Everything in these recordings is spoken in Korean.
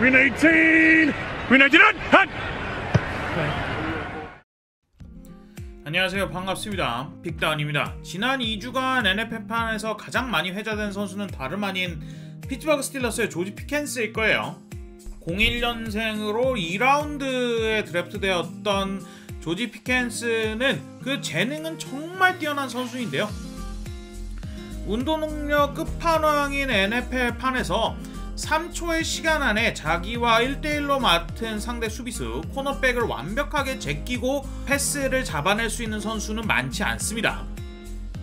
Win 18! Win 19! 핫! 안녕하세요 반갑습니다 빅다운입니다 지난 2주간 NFL판에서 가장 많이 회자된 선수는 다름 아닌 피츠버그 스틸러스의 조지 피켄스일 거예요 01년생으로 2라운드에 드래프트되었던 조지 피켄스는 그 재능은 정말 뛰어난 선수인데요 운동 능력 끝판왕인 NFL판에서 3초의 시간 안에 자기와 1대1로 맡은 상대 수비수 cornerback을 완벽하게 제끼고 패스를 잡아낼 수 있는 선수는 많지 않습니다.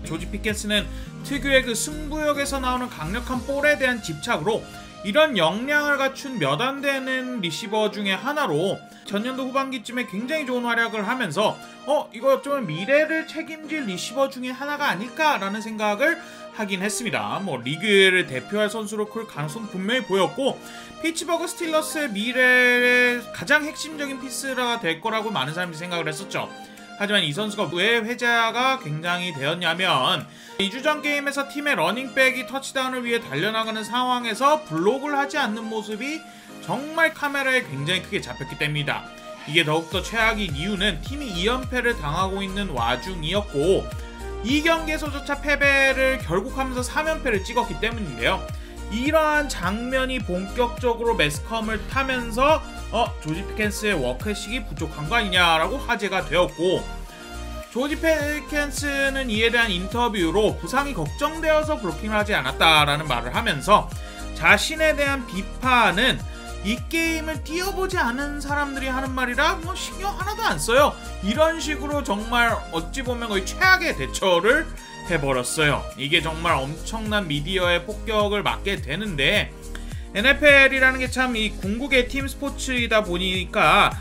조지 피켄스는 특유의 그 승부욕에서 나오는 강력한 볼에 대한 집착으로 이런 역량을 갖춘 몇 안 되는 리시버 중에 하나로 전년도 후반기쯤에 굉장히 좋은 활약을 하면서 어 이거 어쩌면 미래를 책임질 리시버 중에 하나가 아닐까라는 생각을 하긴 했습니다. 뭐 리그를 대표할 선수로 클 가능성 분명히 보였고 피츠버그 스틸러스의 미래의 가장 핵심적인 piece가 될 거라고 많은 사람들이 생각을 했었죠. 하지만 이 선수가 왜 회자가 굉장히 되었냐면 2주 전 게임에서 팀의 running back이 터치다운을 위해 달려나가는 상황에서 블록을 하지 않는 모습이 정말 카메라에 굉장히 크게 잡혔기 때문이다. 이게 더욱더 최악인 이유는 팀이 2연패를 당하고 있는 와중이었고 이 경기에서조차 패배를 결국 하면서 3연패를 찍었기 때문인데요. 이러한 장면이 본격적으로 매스컴을 타면서 어 조지 피켄스의 워크식이 부족한 거 아니냐라고 화제가 되었고 조지 피켄스는 이에 대한 인터뷰로 부상이 걱정되어서 블로킹을 하지 않았다라는 말을 하면서 자신에 대한 비판은 이 게임을 뛰어보지 않은 사람들이 하는 말이라 뭐 신경 하나도 안 써요. 이런 식으로 정말 어찌 보면 거의 최악의 대처를 해버렸어요. 이게 정말 엄청난 미디어의 폭격을 맞게 되는데 NFL이라는 게 참 이 궁극의 팀 스포츠이다 보니까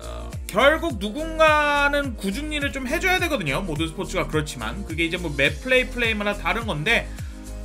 어, 결국 누군가는 궂은 일을 좀 해줘야 되거든요. 모든 스포츠가 그렇지만 그게 이제 뭐 매 플레이 플레이마다 다른 건데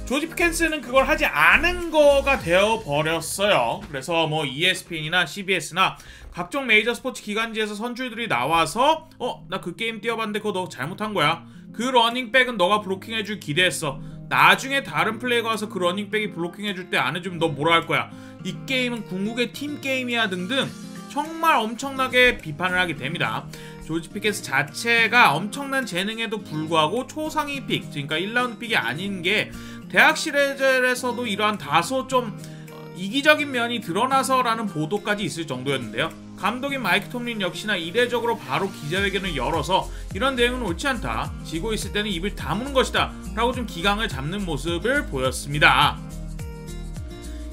조지 피켄스는 그걸 하지 않은 거가 되어 버렸어요. 그래서 뭐 ESPN이나 CBS나 각종 메이저 스포츠 기관지에서 선출들이 나와서 어 나 그 게임 뛰어봤는데 그거 너 잘못한 거야. 그 running back은 너가 블로킹해줄 기대했어. 나중에 다른 플레이가 와서 그 running back이 블로킹 해줄 때 안 해주면 너 뭐라 할 거야. 이 게임은 궁극의 팀 게임이야 등등 정말 엄청나게 비판을 하게 됩니다. 조지 피켄스 자체가 엄청난 재능에도 불구하고 초상위 pick, 그러니까 1라운드 pick이 아닌 게 대학 시절에서도 이러한 다소 좀 어, 이기적인 면이 드러나서라는 보도까지 있을 정도였는데요. 감독인 마이크 톰린 역시나 이례적으로 바로 기자회견을 열어서 이런 내용은 옳지 않다. 지고 있을 때는 입을 다무는 것이다. 라고 좀 기강을 잡는 모습을 보였습니다.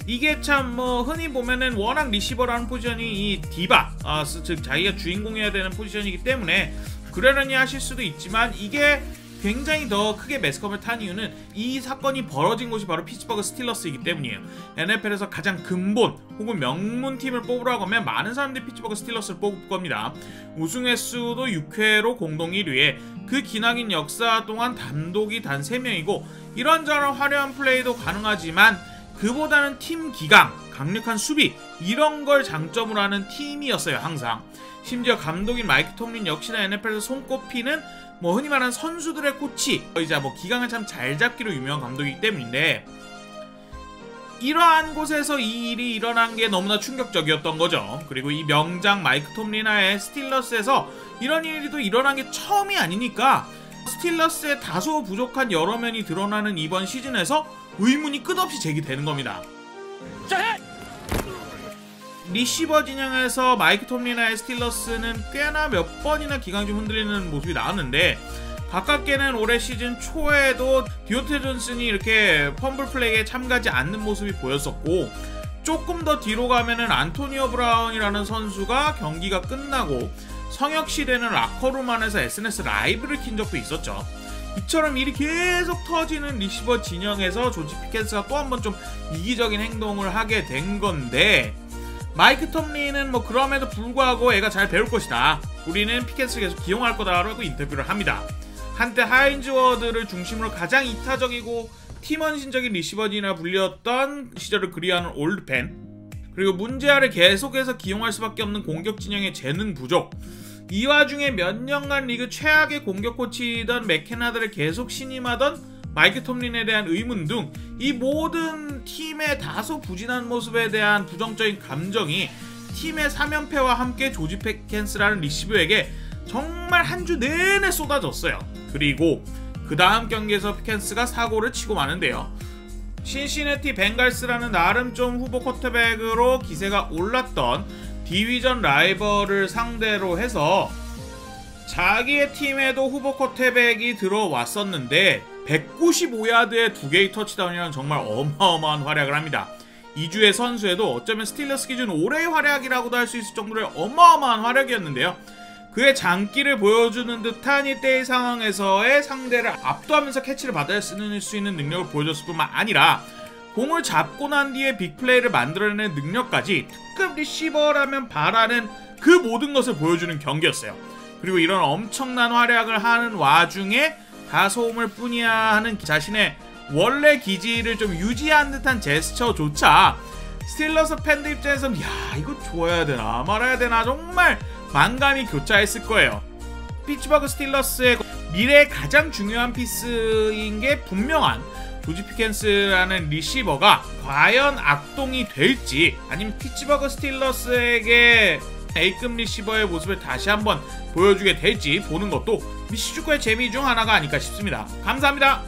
이게 참 뭐 흔히 보면은 워낙 리시버라는 포지션이 이 디바, 아, 즉 자기가 주인공이어야 되는 포지션이기 때문에 그러려니 하실 수도 있지만 이게 굉장히 더 크게 매스컴을 탄 이유는 이 사건이 벌어진 곳이 바로 피츠버그 스틸러스이기 때문이에요. NFL에서 가장 근본 혹은 명문 팀을 뽑으라고 하면 많은 사람들이 피츠버그 스틸러스를 뽑을 겁니다. 우승 횟수도 6회로 공동 1위에 그 기나긴 역사 동안 감독이 단 3명이고 이런저런 화려한 플레이도 가능하지만 그보다는 팀 기강, 강력한 수비 이런 걸 장점으로 하는 팀이었어요 항상. 심지어 감독인 마이크 톰린 역시나 NFL에서 손꼽히는 뭐 흔히 말하는 선수들의 코치 이제 뭐 기강을 참 잘 잡기로 유명한 감독이기 때문인데 이러한 곳에서 이 일이 일어난 게 너무나 충격적이었던 거죠. 그리고 이 명장 마이크 톰리나의 스틸러스에서 이런 일이 또 일어난 게 처음이 아니니까 스틸러스의 다소 부족한 여러 면이 드러나는 이번 시즌에서 의문이 끝없이 제기되는 겁니다. 리시버 진영에서 마이크 톰린 하의 스틸러스는 꽤나 몇 번이나 기강 좀 흔들리는 모습이 나왔는데 가깝게는 올해 시즌 초에도 디오테 존슨이 이렇게 펌블 플레이에 참가하지 않는 모습이 보였었고 조금 더 뒤로 가면은 안토니오 브라운이라는 선수가 경기가 끝나고 성역시되는 라커룸 안에서 SNS 라이브를 킨 적도 있었죠. 이처럼 일이 계속 터지는 리시버 진영에서 조지 피켄스가 또 한 번 좀 이기적인 행동을 하게 된 건데 마이크 톰린은 뭐 그럼에도 불구하고 애가 잘 배울 것이다. 우리는 피켄스를 계속 기용할 거다라고 인터뷰를 합니다. 한때 하인즈 워드를 중심으로 가장 이타적이고 팀 헌신적인 리시버진이라 불렸던 시절을 그리워하는 올드팬 그리고 문제아를 계속해서 기용할 수밖에 없는 공격 진영의 재능 부족 이 와중에 몇 년간 리그 최악의 공격 코치던 맥케나드를 계속 신임하던 마이크 톰린에 대한 의문 등 이 모든 팀의 다소 부진한 모습에 대한 부정적인 감정이 팀의 3연패와 함께 조지 패켄스라는 리시브에게 정말 한 주 내내 쏟아졌어요. 그리고 그 다음 경기에서 피켄스가 사고를 치고 마는데요. 신시내티 벵갈스라는 나름 좀 후보 쿼터백으로 기세가 올랐던 division 라이벌을 상대로 해서 자기의 팀에도 후보 쿼터백이 들어왔었는데 195야드의 두 개의 터치다운이라는 정말 어마어마한 활약을 합니다. 이 주의 선수에도 어쩌면 스틸러스 기준 올해의 활약이라고도 할 수 있을 정도의 어마어마한 활약이었는데요. 그의 장기를 보여주는 듯한 이때의 상황에서의 상대를 압도하면서 캐치를 받을 수 있는 능력을 보여줬을 뿐만 아니라 공을 잡고 난 뒤에 big play를 만들어내는 능력까지 특급 리시버라면 바라는 그 모든 것을 보여주는 경기였어요. 그리고 이런 엄청난 활약을 하는 와중에 다소음을 뿐이야 하는 자신의 원래 기질을 좀 유지한 듯한 제스처조차 스틸러스 팬들 입장에서는 야 이거 줘야 되나 말아야 되나 정말 만감이 교차했을 거예요. 피츠버그 스틸러스의 미래의 가장 중요한 piece인 게 분명한 조지 피켄스라는 리시버가 과연 악동이 될지 아니면 피츠버그 스틸러스에게 A급 리시버의 모습을 다시 한번 보여주게 될지 보는 것도 미시축구의 재미 중 하나가 아닐까 싶습니다. 감사합니다.